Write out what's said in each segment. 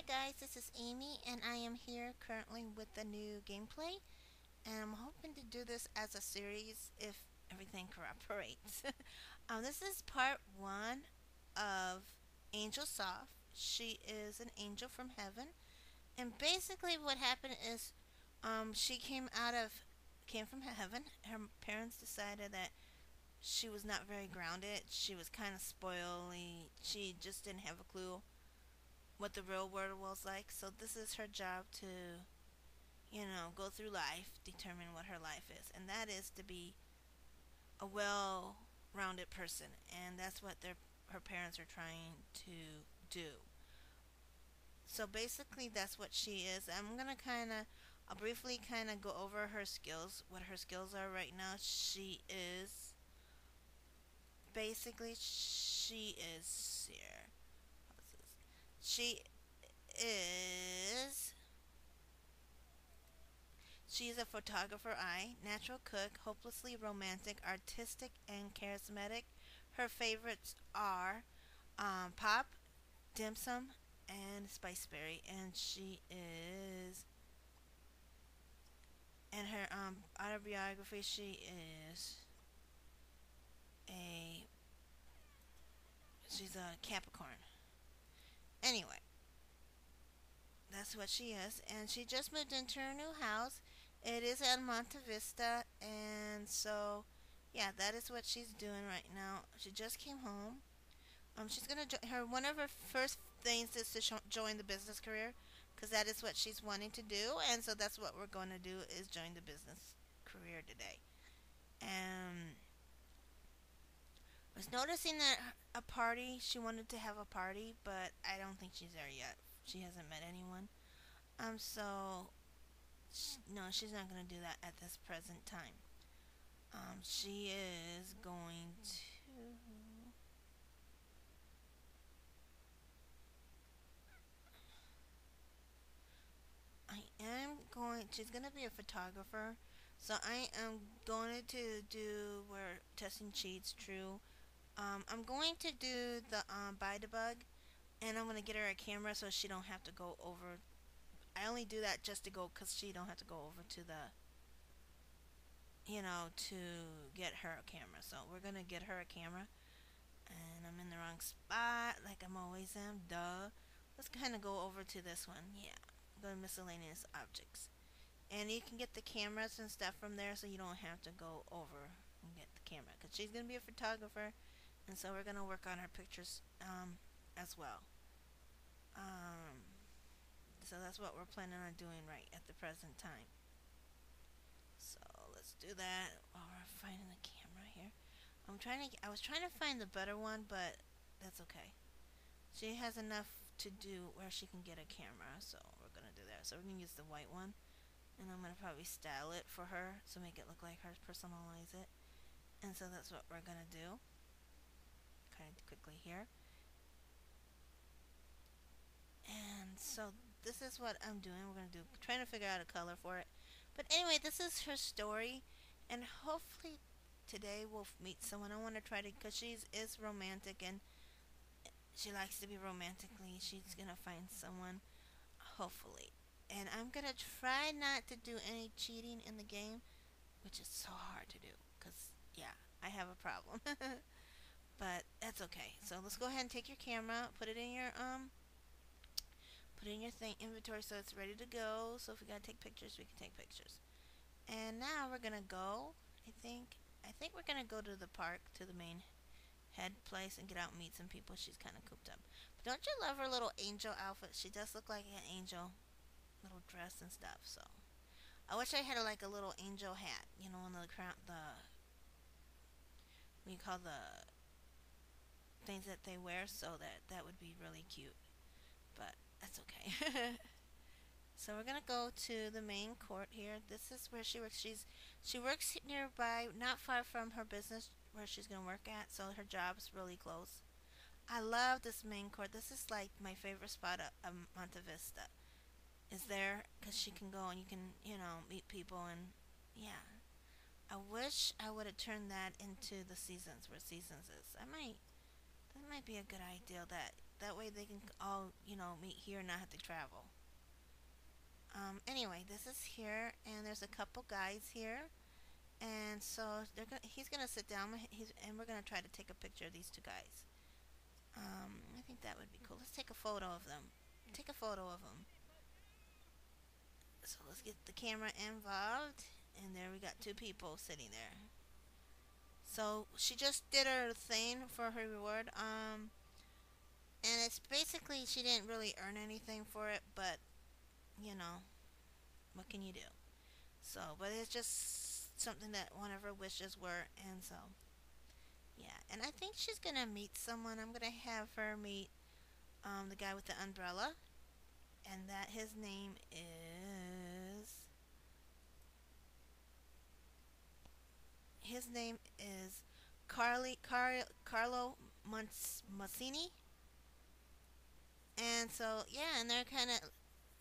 Hi guys, this is Amy and I am here currently with the new gameplay and I'm hoping to do this as a series if everything cooperates. um, this is part one of Angel Soft. She is an angel from heaven and basically what happened is um, she came out of came from heaven. Her parents decided that she was not very grounded. She was kind of spoily. She just didn't have a clue what the real world was like. So this is her job to, you know, go through life, determine what her life is, and that is to be a well-rounded person, and that's what their her parents are trying to do. So basically, that's what she is. I'm gonna kind of, I'll briefly kind of go over her skills, what her skills are right now. She is basically she is here she is. She's a photographer I, natural cook, hopelessly romantic, artistic, and charismatic. Her favorites are um, pop, dim sum, and spiceberry. And she is. In her um, autobiography, she is a. She's a Capricorn. Anyway, that's what she is. And she just moved into her new house. It is at Monte Vista. And so, yeah, that is what she's doing right now. She just came home. Um, she's gonna jo- her one of her first things is to sh- join the business career, because that is what she's wanting to do, and so that's what we're going to do is join the business career today. And was noticing that a party, she wanted to have a party, but I don't think she's there yet. She hasn't met anyone. Um, so, she, no, she's not going to do that at this present time. Um, she is going to... I am going, she's going to be a photographer. So I am going to do where testing cheats true um, I'm going to do the um, buy debug, and I'm going to get her a camera so she don't have to go over. I only do that just to go because she don't have to go over to the, you know, to get her a camera. So we're going to get her a camera. And I'm in the wrong spot, like I'm always am. Duh. Let's kind of go over to this one. Yeah. Go to miscellaneous objects. And you can get the cameras and stuff from there so you don't have to go over and get the camera. Because she's going to be a photographer and so we're going to work on our pictures um, as well. Um, so that's what we're planning on doing right at the present time. So let's do that while we're finding the camera here. I'm trying to. I was trying to find the better one, but that's okay. She has enough to do where she can get a camera, so we're gonna do that. So we're gonna use the white one, and I'm gonna probably style it for her to make it look like hers, personalize it, and so that's what we're gonna do quickly here. And so this is what I'm doing. We're going to do, trying to figure out a color for it. But anyway, this is her story. And hopefully today we'll meet someone. I want to try to, because she is romantic and she likes to be romantically. She's going to find someone, hopefully. And I'm going to try not to do any cheating in the game, which is so hard to do. Because, yeah, I have a problem. But that's okay. So let's go ahead and take your camera, put it in your um put it in your thing inventory so it's ready to go. So if we gotta take pictures, we can take pictures. And now we're gonna go, I think I think we're gonna go to the park, to the main head place and get out and meet some people. She's kinda cooped up. But don't you love her little angel outfit? She does look like an angel. Little dress and stuff, so I wish I had a, like a little angel hat, you know, on the crown the we call the things that they wear so that that would be really cute. But that's okay. So we're gonna go to the main court here. This is where she works. She's she works nearby not far from her business where she's gonna work at so her job's really close. I love this main court. This is like my favorite spot of, of Monte Vista. Is there? Because she can go and you can you know meet people and yeah. I wish I would have turned that into the seasons where seasons is. I might that might be a good idea that That way they can all, you know, meet here and not have to travel. Um, anyway, this is here, and there's a couple guys here, and so they're he's gonna sit down, and we're gonna try to take a picture of these two guys. Um, I think that would be cool. Let's take a photo of them. Take a photo of them. So let's get the camera involved, and there we got two people sitting there. So she just did her thing for her reward. Um, and it's basically she didn't really earn anything for it, but you know, what can you do? So, but it's just something that one of her wishes were, and so, yeah. And I think she's gonna meet someone. I'm gonna have her meet um, the guy with the umbrella, and that his name is. His name is Carly Car, Carlo Mancini. And so yeah, and they're kind of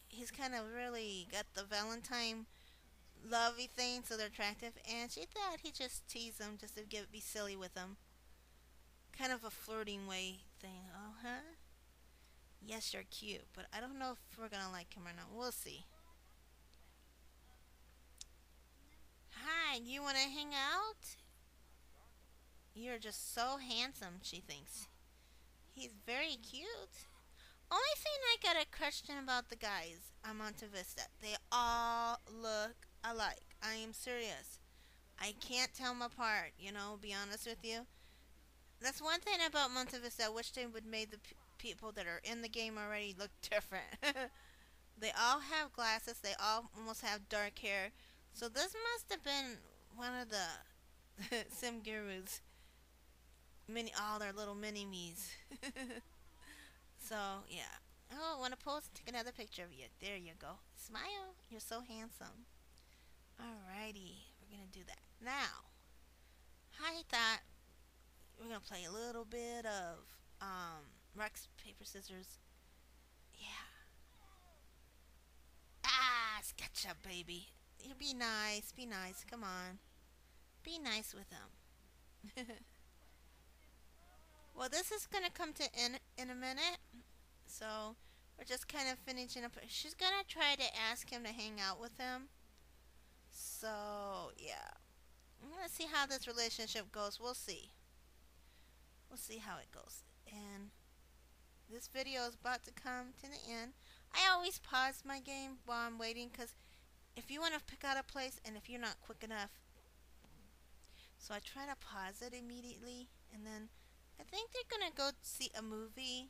he's kind of really got the Valentine lovey thing, so they're attractive. And she thought he'd just tease him, just to give be silly with him. Kind of a flirting way thing. Oh, huh? Yes, you're cute, but I don't know if we're gonna like him or not. We'll see. Hi, you wanna hang out? You're just so handsome, she thinks. He's very cute. Only thing I got a question about the guys on Monte Vista. They all look alike. I am serious. I can't tell them apart, you know, be honest with you. That's one thing about Monte Vista. I wish they would made the people that are in the game already look different. they all have glasses. They all almost have dark hair. So this must have been one of the sim gurus. Mini, all their little mini me's. So, yeah. Oh, to pose take another picture of you. There you go. Smile. You're so handsome. Alrighty. We're to do that. Now, I thought we're to play a little bit of um, rock, paper, scissors. Yeah. Ah, SketchUp, baby. Be nice. Be nice. Come on. Be nice with them. Well, this is going to come to in in a minute. So, we're just kind of finishing up. She's going to try to ask him to hang out with him. So, yeah. I'm going to see how this relationship goes. We'll see. We'll see how it goes. And this video is about to come to the end. I always pause my game while I'm waiting because if you want to pick out a place and if you're not quick enough, so I try to pause it immediately and then I think they're gonna go see a movie.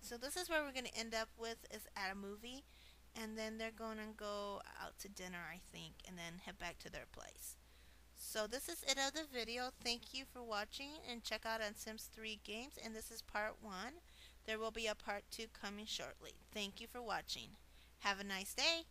So this is where we're gonna end up with is at a movie, and then they're gonna go out to dinner, I think, and then head back to their place. So this is it of the video. Thank you for watching, and check out on Sims 3 Games. And this is part one. There will be a part two coming shortly. Thank you for watching. Have a nice day.